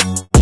Thank